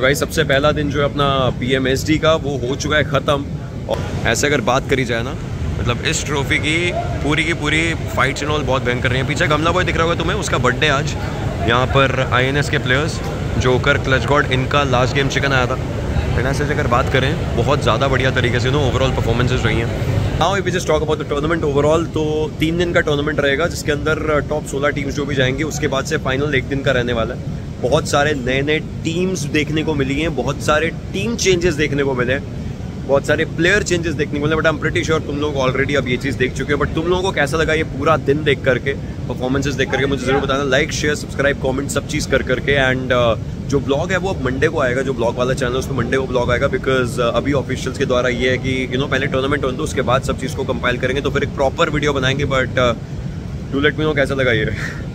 भाई, सबसे पहला दिन जो है अपना पीएमएसडी का, वो हो चुका है ख़त्म। और ऐसे अगर बात करी जाए ना मतलब इस ट्रॉफी की, पूरी की पूरी फाइट्स एंड ऑल बहुत भयंकर रही है। पीछे गमला बॉय दिख रहा होगा तुम्हें, उसका बर्थडे आज। यहाँ पर आईएनएस के प्लेयर्स जोकर क्लच गॉड इनका लास्ट गेम चिकन आया था। फिर से अगर बात करें, बहुत ज़्यादा बढ़िया तरीके से नो ओवरऑल परफॉर्मेंसेज रही हैं। हाँ we just talk about the tournament overall तो तीन दिन का टूर्नामेंट रहेगा, जिसके अंदर टॉप सोलह टीम्स जो भी जाएँगी, उसके बाद से फाइनल एक दिन का रहने वाला है। बहुत सारे नए नए टीम्स देखने को मिली हैं बहुत सारे टीम चेंजेस देखने को मिले बहुत सारे प्लेयर चेंजेस देखने को मिले but I am pretty sure तुम लोग ऑलरेडी अब ये चीज़ देख चुके हो बट तुम लोगों को कैसा लगा ये पूरा दिन देख करके परफॉर्मेंसेस देख करके? मुझे ज़रूर बताना लाइक शेयर सब्सक्राइब कमेंट सब चीज़ कर करके एंड uh, जो ब्लॉग है वो अब मंडे को आएगा जो ब्लॉग वाला चैनल है उसमें मंडे को ब्लॉग आएगा बिकॉज़ uh, अभी ऑफिशियल्स के द्वारा ये है कि यू you नो know, पहले टूर्नामेंट हो तो उसके बाद सब चीज़ को कंपाइल करेंगे तो फिर एक प्रॉपर वीडियो बनाएँगे but do let me know कैसा लगा ये।